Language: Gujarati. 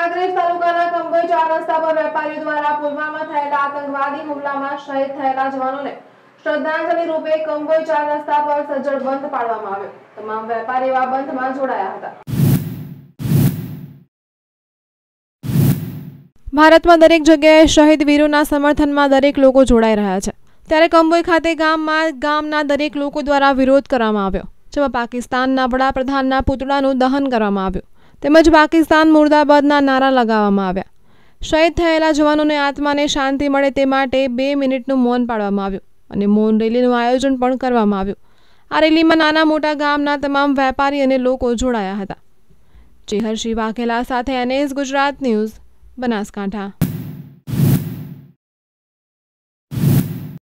કંબોઈ ચાર રસ્તા પર વેપારીઓ દ્વારા પુલવામા થયેલા આતંકવાદી હુમલામાં શહીદ થયેલા જવાનોને શ્રદ્ધાંજલિ રૂપે કંબોઈ ચાર રસ્તા પર સજ્જડ બંધ પાડવામાં આવ્યો. તમામ વેપારીઓ આ બંધમાં જોડાયા હતા. ભારતમાં દરેક જગ્યાએ શહીદ વીરોના સમર્થનમાં દરેક લોકો જોડાઈ રહ્યા છે. ત્યારે કંબોઈ ખાતે ગામમાં ગામના દરેક લોકો દ્વારા વિરોધ કરવામાં આવ્યો, જેમાં પાકિસ્તાનના વડાપ્રધાનના પુતળાનું દહન કરવામાં આવ્યું. તેમજ પાકિસ્તાન મુર્દાબાદના નારા લગાવવામાં આવ્યા. શહીદ થયેલા જવાનોને આત્માને શાંતિ મળે તે માટે બે મિનિટનું મૌન પાડવામાં આવ્યું અને મૌન રેલીનું આયોજન પણ કરવામાં આવ્યું. આ રેલીમાં નાના મોટા ગામના તમામ વેપારી અને લોકો જોડાયા હતા. ચેહરસિંહ વાઘેલા સાથે એનએસ ગુજરાત ન્યૂઝ બનાસકાંઠા.